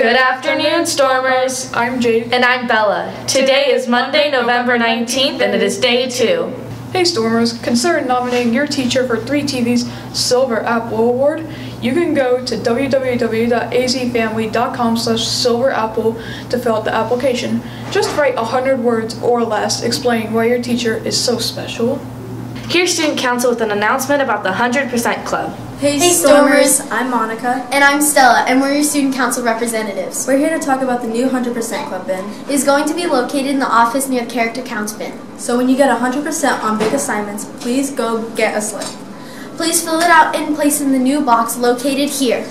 Good afternoon, Stormers. I'm Jade. And I'm Bella. Today is Monday, November 19th, and it is day two. Hey, Stormers. Consider nominating your teacher for 3TV's Silver Apple Award. You can go to www.azfamily.com slash silverapple to fill out the application. Just write 100 words or less explaining why your teacher is so special. Here's Student Council with an announcement about the 100% Club. Hey, Hey, Stormers. Stormers. I'm Monica. And I'm Stella, and we're your student council representatives. We're here to talk about the new 100% Club bin. Is going to be located in the office near the character counts bin. So when you get 100% on big assignments, please go get a slip. Please fill it out and place in the new box located here.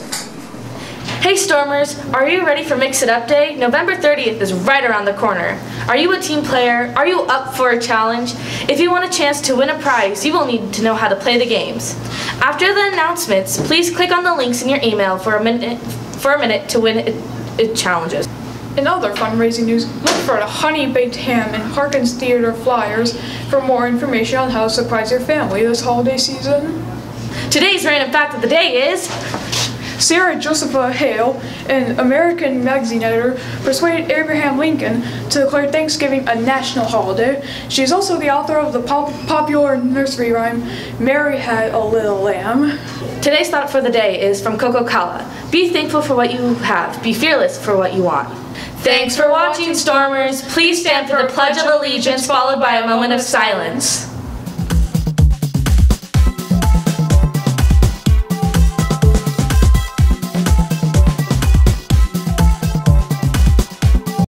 Hey Stormers, are you ready for Mix It Up Day? November 30th is right around the corner. Are you a team player? Are you up for a challenge? If you want a chance to win a prize, you will need to know how to play the games. After the announcements, please click on the links in your email for a minute for a minute to win it, it challenges. In other fundraising news, look for the Honey Baked Ham and Harkins Theater flyers for more information on how to surprise your family this holiday season. Today's random fact of the day is Sarah Josepha Hale, an American magazine editor, persuaded Abraham Lincoln to declare Thanksgiving a national holiday. She is also the author of the pop- popular nursery rhyme, Mary Had a Little Lamb. Today's thought for the day is from Coco Cala. Be thankful for what you have. Be fearless for what you want. Thanks for watching, Stormers. Please stand for the Pledge of Allegiance followed by a moment of silence.